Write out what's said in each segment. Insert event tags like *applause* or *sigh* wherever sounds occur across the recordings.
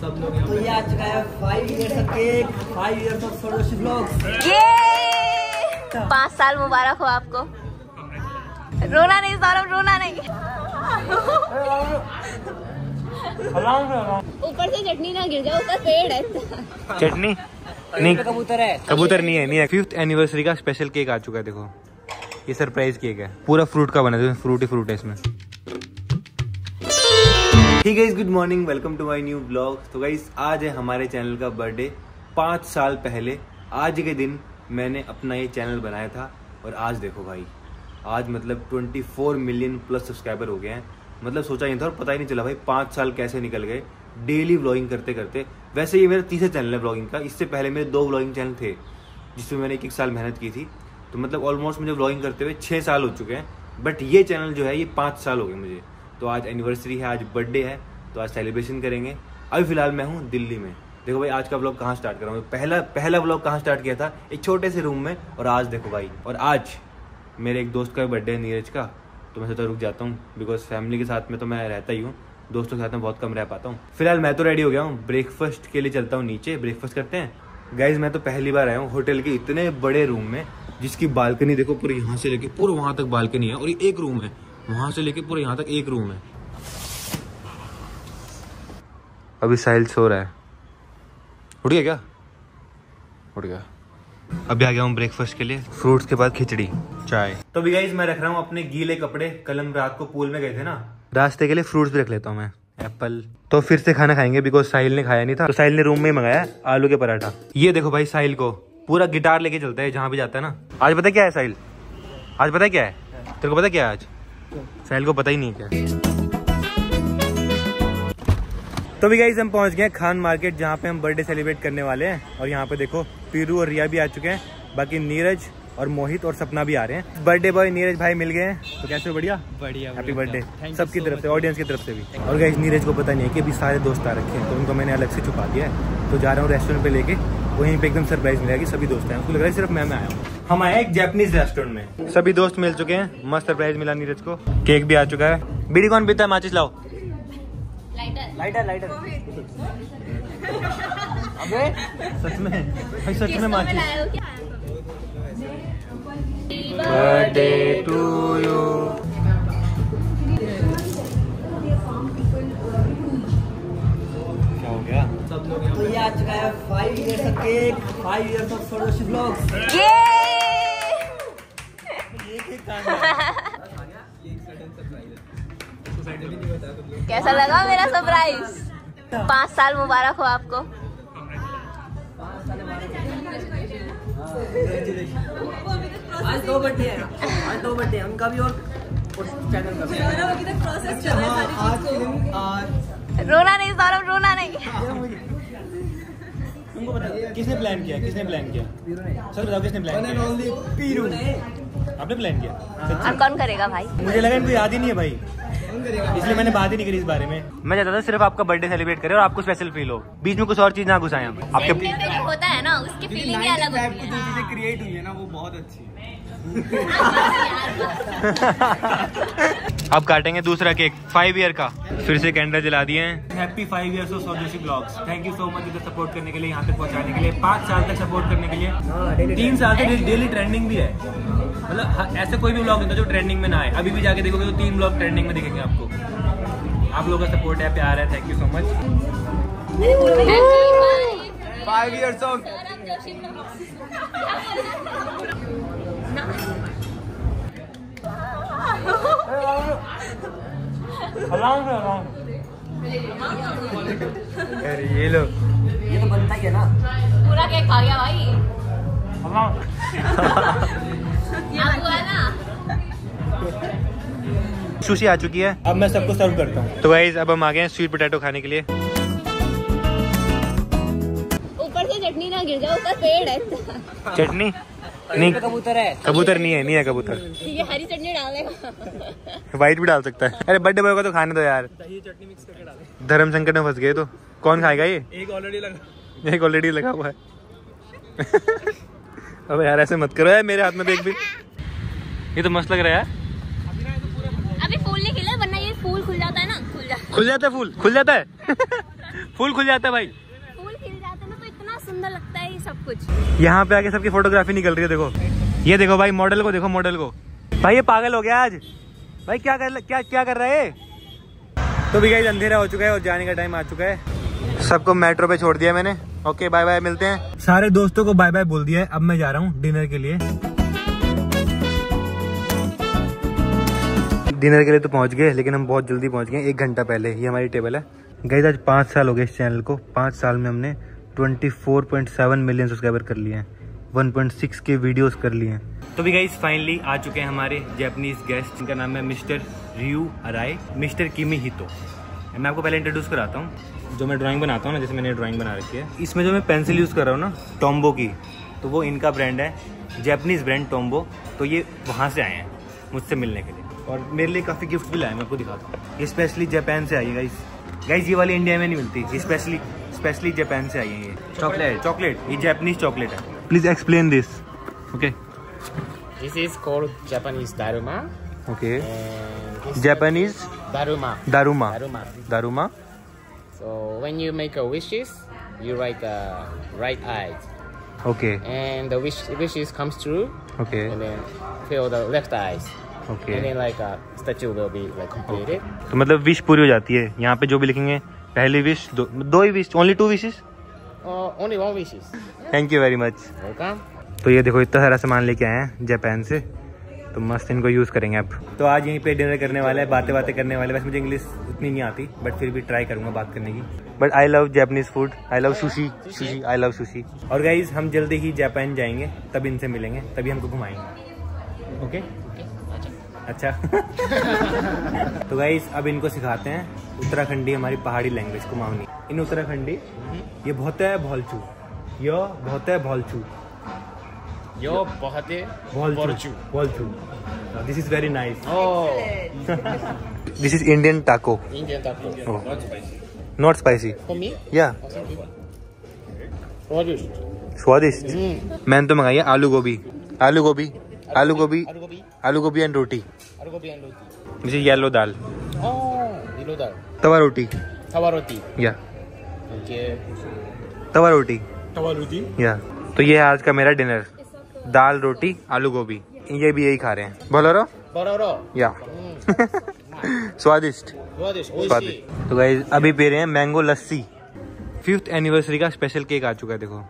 तो ये आ चुका है five years of cake five years of सोडोशी blogs ये पाँच साल मुबारक हो आपको। रोना नहीं सौरभ रोना नहीं। ऊपर से चटनी ना गिर जाए उसका पेड़ है। चटनी? नहीं कबूतर है। कबूतर नहीं है नहीं है। फिफ्थ एनिवर्सरी का स्पेशल केक आ चुका है देखो। ये सरप्राइज़ केक है। पूरा फ्रूट का बना है फ्रूट ही फ्रूट है इसमें। है good morning welcome to my new blog तो गाइस आज है हमारे चैनल का बर्थडे पाँच साल पहले, आज के दिन मैंने अपना ये चैनल बनाया था और आज देखो भाई, आज मतलब 24 मिलियन प्लस सब्सक्राइबर हो गए हैं। मतलब सोचा नहीं था और पता ही नहीं चला भाई, पाँच साल कैसे निकल गए। डेली व्लॉगिंग करते करते, वैसे ये मेरा तीसरा चैनल है व्लॉगिंग का। इससे पहले मेरे दो व्लॉगिंग चैनल थे, जिसमें मैंने एक एक साल मेहनत की थी। तो मतलब ऑलमोस्ट मुझे व्लॉगिंग करते हुए छः साल हो चुके हैं। बट ये चैनल जो है, ये पाँच साल हो गए मुझे। तो आज एनिवर्सरी है, आज बर्थडे है तो आज सेलिब्रेशन करेंगे। अभी फ़िलहाल मैं हूँ दिल्ली में। देखो भाई, आज का ब्लॉग कहाँ स्टार्ट कर रहा हूँ? पहला पहला ब्लॉग कहाँ स्टार्ट किया था? एक छोटे से रूम में, और आज देखो भाई, और आज मेरे एक दोस्त का बर्थडे है नीरज का तो मैं सोचा रुक जाता हूँ बिकॉज़ फैमिली के साथ में तो मैं रहता ही हूँ। दोस्तों के साथ में बहुत कम रह पाता हूँ। फ़िलहाल मैं तो रेडी हो गया हूँ ब्रेकफास्ट के लिए चलता हूँ नीचे ब्रेकफास्ट करते हैं। गाइज़ मैं तो पहली बार आया हूँ होटल के इतने बड़े रूम में, जिसकी बालकनी देखो पूरे यहाँ से लेके पूरा वहाँ तक बालकनी है, और ये एक रूम है। वहाँ से लेके पूरे यहाँ तक एक रूम है। अभी साहिल सो रहा है। उठ गया क्या? उठ गया। अभी आ गया हूँ ब्रेकफास्ट के लिए। फ्रूट्स के बाद खिचड़ी चाय। तो अभी गाइज़ मैं रख रहा हूँ अपने गीले कपड़े। कल हम रात को पूल में गए थे ना। रास्ते के लिए फ्रूट्स भी रख लेता हूँ मैं। एप्पल तो फिर से खाना खाएँगे बिकॉज़ साहिल ने खाया नहीं था। तो साहिल ने रूम में ही मंगाया आलू के पराठा। ये देखो भाई साहिल को। पूरा गिटार लेके चलता है जहाँ भी जाता है ना। आज पता क्या है साहिल? आज पता क्या है? तेरे को पता क्या है आज? साहिल को पता ही नहीं क्या? तो भी गाइज़ हम पहुँच गए खान मार्केट जहाँ पे हम बर्थडे सेलिब्रेट करने वाले हैं। और यहाँ पे देखो पीरू और रिया भी आ चुके हैं बाकी नीरज और मोहित और सपना भी आ रहे हैं। बर्थडे बॉय नीरज भाई मिल गए हैं। तो कैसे बढ़िया? बढ़िया हैप्पी बर्थडे सबकी तरफ़ से ऑडियंस की तरफ़ से भी। और गाइज़ नीरज को पता नहीं है कि अभी सारे दोस्त आ रखे हैं तो उनको मैंने अलग से छुपा दिया है। तो जा रहा हूँ रेस्टोरेंट पे लेके वहीं पे एकदम सरप्राइज़ मिलेगा कि सभी दोस्त हैं। उसको लग रहा है सिर्फ़ मैं मैं आया हूँ। हम आए एक जैपनीज रेस्टोरेंट में। सभी दोस्त मिल चुके हैं। मस्त सरप्राइज़ मिला नीरज को। केक भी आ चुका है। बीड़ी कौन पीता है? माचिस लाओ। लाइटर लाइटर अबे। सच में भाई सच में माचिस। बर्थडे टू यू क्या हो गया? तो ये आ चुका है five years of cake five years of सोडोशी blogs ये कैसा लगा मेरा सरप्राइज़ पाँच साल मुबारक हो आपको। आज दो बर्थडे है। आज दो बर्थडे है। उनका भी और चैनल का भी। हाँ, आज रोना नहीं सौरभ रोना नहीं। तुमको पता किसने प्लान किया? किसने प्लान किया? सर बताओ किसने प्लान किया? पीरू। आपने प्लान किया। और कौन करेगा भाई? मुझे लगा इनको याद ही नहीं है भाई। इसलिए मैंने बात ही नहीं करी इस बारे में। मैं चाहता था सिर्फ़ आपका बर्थडे सेलिब्रेट करें और आपको स्पेशल फील हो। बीच में कुछ और चीज़ ना घुसाएँ हम। आपके होता है ना उसकी फीलिंग ही अलग होती है चीज़ें क्रिएट हुई है ना वो बहुत अच्छी *laughs* अब काटेंगे दूसरा केक फाइव ईयर का। फिर से कैंडल जला दिए हैं। Happy five years of Swadeshi blogs thank you so much इधर सपोर्ट करने के लिए यहाँ तक पहुँचाने के लिए। पाँच साल तक सपोर्ट करने के लिए। तीन साल से डेली ट्रेंडिंग भी है। मतलब ऐसे कोई भी ब्लॉग नहीं था जो ट्रेंडिंग में ना आए। अभी भी जाके देखोगे तो तीन ब्लॉग ट्रेंडिंग में दिखेंगे आपको। आप लोगों का सपोर्ट है प्यार है thank you so much five years of अरे ये लो। ये तो बनता ही है ना। पूरा केक खा गया भाई। है *laughs* सुशी आ चुकी है। अब मैं सबको सर्व करता हूँ। तो गाइज़ अब हम आ गए हैं स्वीट पोटैटो खाने के लिए। ऊपर से चटनी ना गिर जाए उसका पेड़ है। चटनी? नहीं। कबूतर है। कबूतर नहीं है नहीं है कबूतर। ये हरी चटनी डालेगा व्हाइट भी डाल सकता है। अरे बर्थडे बॉय को तो खाने दो यार। धर्म संकट में फंस गए तो। कौन खाएगा ये? एक ऑलरेडी लगा। एक ऑलरेडी लगा हुआ है। *laughs* अबे यार ऐसे मत करो। यार मेरे हाथ में देख भी। ये तो मस्त लग रहा है अभी फूल नहीं खिला वरना ये फूल खुल जाता है ना खुल जाता खुल जाता है फूल? खुल जाता है? *laughs* फूल खुल जाता है भाई। फूल खिल जाते हैं ना तो इतना सुंदर लगता है ये सब कुछ। यहाँ पे आके सबकी फोटोग्राफी निकल रही है देखो। ये देखो भाई मॉडल को देखो मॉडल को। भाई ये पागल हो गया आज। भाई क्या कर क्या क्या कर रहा है तो भी अंधेरा हो चुका है और जाने का टाइम आ चुका है। सबको मेट्रो पे छोड़ दिया मैंने। ओके बाय बाय मिलते हैं। सारे दोस्तों को बाय बाय बोल दिया है। अब मैं जा रहा हूँ डिनर के लिए। डिनर के लिए तो पहुँच गए लेकिन हम बहुत जल्दी पहुँच गए एक घंटा पहले ये हमारी टेबल है। गई आज पाँच साल हो गए इस चैनल को। पाँच साल में हमने 24.7 मिलियन सब्सक्राइबर कर लिए हैं। 1.6 के वीडियोस कर लिए हैं। तो भी गाइस फाइनली आ चुके हैं हमारे जैपनीज गेस्ट जिनका नाम है मिस्टर रियू अराय मिस्टर किमी हितो मैं आपको पहले इंट्रोड्यूस कराता हूँ। जो मैं ड्राइंग बनाता हूँ ना जैसे मैंने ड्राइंग बना रखी है इसमें जो मैं पेंसिल यूज़ कर रहा हूँ ना टोम्बो की तो वो इनका ब्रांड है जैपनीज ब्रांड टोम्बो तो ये वहाँ से आए हैं मुझसे मिलने के लिए। और मेरे लिए काफ़ी गिफ्ट भी लाए मैं आपको दिखाता हूँ। ये स्पेशली जापान से आई है गाइस गाइस ये वाली इंडिया में नहीं मिलती ये स्पेशली स्पेशली जापान से आई है ये। चॉकलेट चॉकलेट ये जापानीज चॉकलेट है। Please explain this okay This is called Japanese daruma. Okay Japanese. Daruma Daruma. Daruma So when you make a wishes, you write the right eyes, okay and the wish wishes comes true, okay and then fill the left eyes, okay and then like a statue will be like completed. तो मतलब wish पूरी हो जाती है यहाँ पे जो भी लिखेंगे पहली विश दो दो ही wish only two wishes Uh, only one wishes. Thank you very much Welcome. तो ये देखो इतना सारा सामान लेके आए हैं जापान से तो मस्त इनको यूज़ करेंगे अब। तो आज यहीं पे डिनर करने वाले हैं बातें बातें करने वाले वैसे मुझे इंग्लिश उतनी नहीं आती बट फिर भी ट्राई करूँगा बात करने की। But I love Japanese food I love sushi sushi I love sushi और गाइज़ हम जल्दी ही जापान जाएँगे तब इनसे मिलेंगे तभी हमको घुमाएँगे। ओके अच्छा। *laughs* तो गाइज़ अब इनको सिखाते हैं उत्तराखंडी हमारी पहाड़ी लैंग्वेज कुमाऊनी। इन उत्तराखंडी ये बहुत है भौलचू। यो बहुत है भौलचू। Yo bohate भौलचू भौलचू this is very nice Oh, this is Indian taco Indian taco. Oh. Not spicy For me? या Oh? स्वादिष्ट Mm. मैंने तो मंगाई है आलू गोभी। आलू गोभी। Aloo gobi. Aloo gobi and roti gobi and roti. This is yellow dal. Oh, yellow dal. Tawa roti. Tawa roti. Yeah Okay. Tawa roti. Tawa roti? या तो ये है आज का मेरा डिनर दाल रोटी आलू गोभी। ये भी यही खा रहे हैं। बोलो रो Bororo. या। Mm. *laughs* स्वादिष्ट. स्वादिष्ट तो गाइज़ अभी पी रहे हैं मैंगो लस्सी फिफ्थ एनिवर्सरी का स्पेशल केक आ चुका है देखो।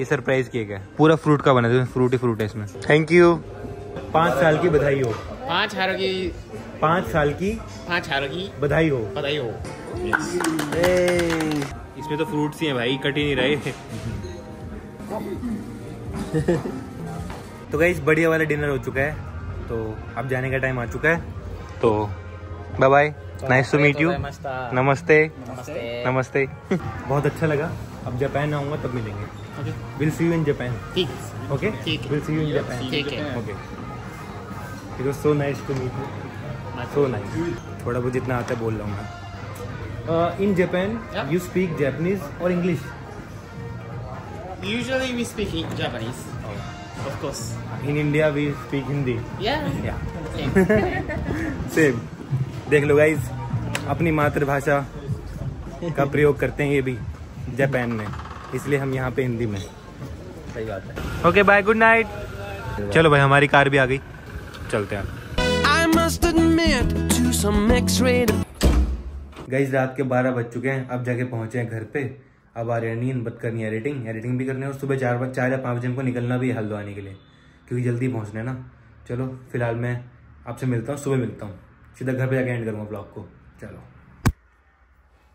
ये सरप्राइज़ केक है। पूरा फ्रूट का बना है फ्रूट ही फ्रूट है इसमें। थैंक यू पाँच साल की बधाई हो। पाँच हारोगी पाँच साल की पाँच हारोगी बधाई हो। बधाई हो। इसमें तो फ्रूट्स ही हैं भाई कट ही नहीं रहे। *laughs* तो गाइस बढ़िया वाला डिनर हो चुका है। तो अब जाने का टाइम आ चुका है। तो bye bye nice to meet you namaste. Namaste. बहुत अच्छा लगा। अब जापान आऊँगा तब मिलेंगे। Will see you in Japan okay will see you in Japan okay it was so nice to meet you so nice थोड़ा बहुत जितना आता है बोल रहा हूँ मैं। In Japan you speak Japanese और English Usually we speak in Japanese. Course. In India we speak Hindi Yeah. Yeah Same. Same देख लो गाइज़ अपनी मातृभाषा का प्रयोग करते हैं ये भी जापान में इसलिए हम यहाँ पे हिंदी में सही बात है ओके बाय गुड नाइट चलो भाई हमारी कार भी आ गई चलते हैं I must admit to some guys रात के बारह बज चुके हैं अब जाके पहुँचे हैं घर पे अब आ रही है बद करनी है एडिटिंग एडिटिंग भी करनी है और सुबह चार बजे, चार या पाँच बजे हमको निकलना भी है हल्द्वानी के लिए, क्योंकि जल्दी पहुँचना है ना। चलो, फ़िलहाल मैं आपसे मिलता हूँ, सुबह मिलता हूँ। सीधा घर पर जाकर एंड करूँगा ब्लॉग को। चलो।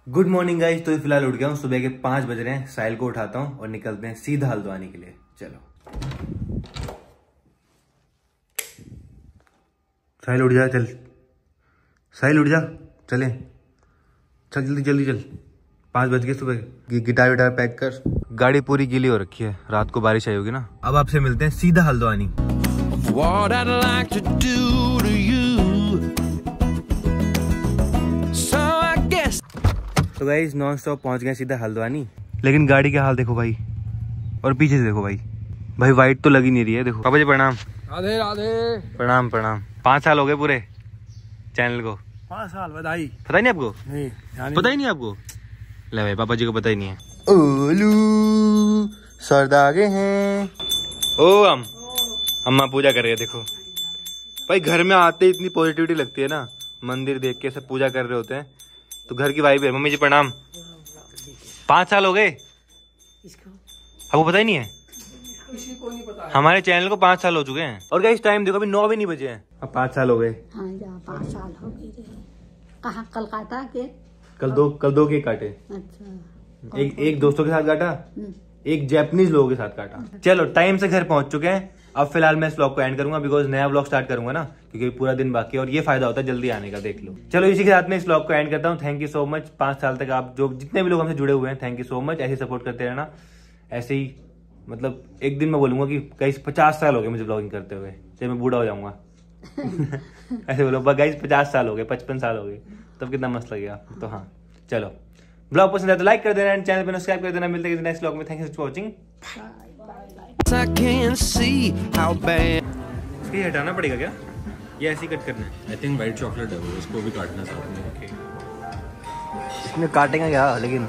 गुड मॉर्निंग गाइज़ तो फ़िलहाल उठ गया हूँ, सुबह के पाँच बज रहे हैं, साहिल को उठाता हूँ और निकलते हैं सीधा हल्द्वानी के लिए। चलो। साहिल उठ जा, चल। साहिल उठ जा, चले। चल जल्दी जल्दी चल। पाँच बज गए सुबह गिटार विटार पैक कर। गाड़ी पूरी गीली हो रखी है। रात को बारिश आई होगी ना। अब आपसे मिलते हैं सीधा Haldwani. What I'd like to do to you. So I guess तो गाइज़ नॉन स्टॉप पहुँच गए सीधा हल्द्वानी। लेकिन गाड़ी का हाल देखो भाई। और पीछे से देखो भाई। भाई वाइट तो लगी नहीं रही है देखो। पापा जी प्रणाम। राधे राधे। प्रणाम प्रणाम। पाँच साल हो गए पूरे। चैनल को। पाँच साल बधाई। पता ही नहीं आपको? नहीं पता ही नहीं आपको? ले भाई पापा जी को पता ही नहीं है। ओलू सरदागे हैं। ओ हम अम्मा पूजा कर रही है देखो। भाई घर में आते ही इतनी पॉजिटिविटी लगती है ना। मंदिर देख के सब पूजा कर रहे होते हैं। तो घर की वाइब है। मम्मी जी प्रणाम। पाँच साल हो गए? आपको पता ही नहीं है। हमारे चैनल को पाँच साल हो चुके हैं। और क्या इस टाइम देखो अभी नौ भी नहीं बजे हैं। अब पाँच साल हो गए। हाँ पाँच साल हो गए। कहाँ कलकत्ता के? कल दो कल दो केक काटे। अच्छा। एक एक दोस्तों के साथ काटा एक जैपनीज लोगों के साथ काटा। चलो टाइम से घर पहुँच चुके हैं। अब फ़िलहाल मैं इस ब्लॉग को एंड करूँगा बिकॉज़ नया ब्लॉग स्टार्ट करूँगा ना क्योंकि पूरा दिन बाकी है और ये फ़ायदा होता है जल्दी आने का देख लो। चलो इसी के साथ में इस ब्लॉग को एंड करता हूँ। थैंक यू सो मच पाँच साल तक आप जो जितने भी लोग हमसे जुड़े हुए हैं थैंक यू सो मच ऐसे सपोर्ट करते रहना। ऐसे ही मतलब एक दिन मैं बोलूँगा कि कई पचास साल हो गए मुझे ब्लॉगिंग करते हुए जब मैं बूढ़ा हो जाऊँगा। ऐसे बोलो गाइस पचास साल हो गए पचपन साल हो गए। तब कितना मस्त लगेगा। तो हाँ चलो। ब्लॉग पसंद है तो लाइक कर देना एंड चैनल पर सब्सक्राइब कर देना। मिलते हैं नेक्स्ट ब्लॉग में। Thank you for watching. इसकी हटाना पड़ेगा क्या? या ऐसे ही कट करना है। आई थिंक वाइट चॉकलेट है वो उसको भी काटना साथ में इसमें काटेगा क्या? लेकिन